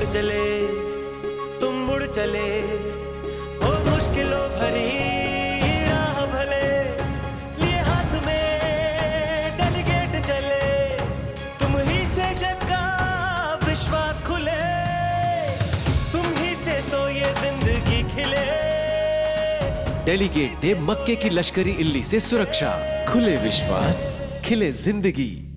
बढ़ चले, तुम मुड़ चले। हो मुश्किलों भरी राह भले, लिए हाथ में डेलीगेट चले। तुम ही से जग का विश्वास खुले, तुम ही से तो ये ज़िंदगी खिले। डेलीगेट दे मक्के की लश्करी इल्ली से सुरक्षा, खुले विश्वास, खिले ज़िंदगी।